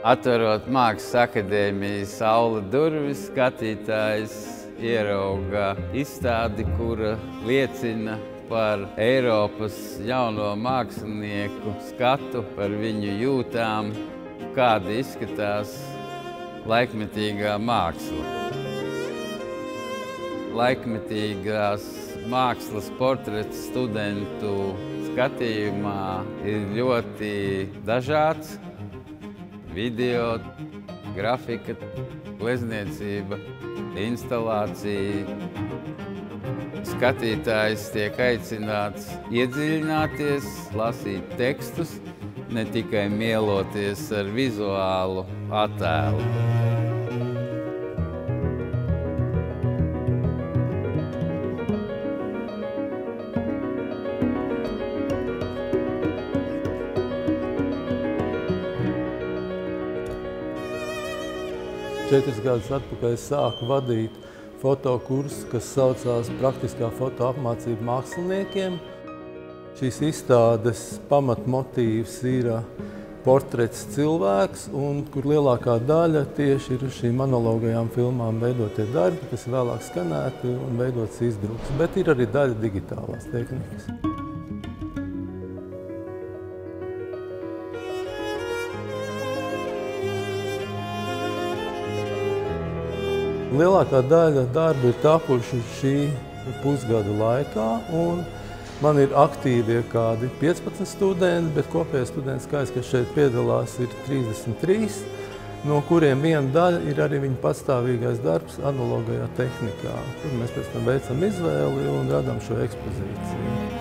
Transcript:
Atverot Mākslas akadēmijas saula durvis, skatītājs ierauga izstādi, kura liecina par Eiropas jauno mākslinieku skatu, par viņu jūtām, kāda izskatās laikmetīgā māksla. Laikmetīgās mākslas portrets studentu skatījumā ir ļoti dažāds. Video, grafika, glezniecība, instalācija. Skatītājs tiek aicināts iedziļināties, lasīt tekstus, ne tikai mieloties ar vizuālu attēlu. Četrus gadus atpakaļ sāku vadīt fotokursu, kas saucās Praktiskā foto apmācība māksliniekiem. Šīs izstādes pamatmotīvs ir portrets cilvēks, un kur lielākā daļa tieši ir šīm analogajām filmām veidotie darbi, kas vēlāk skanēti un veidots izdruks. Bet ir arī daļa digitālās tehnikas. Lielākā daļa darbu ir tapuši šī pusgada laikā, un man ir aktīvie kādi 15 studenti, bet kopējais studentu skaits, kas šeit piedalās, ir 33, no kuriem viena daļa ir arī viņa patstāvīgais darbs analogajā tehnikā, kur mēs pēc tam veicam izvēli un radām šo ekspozīciju.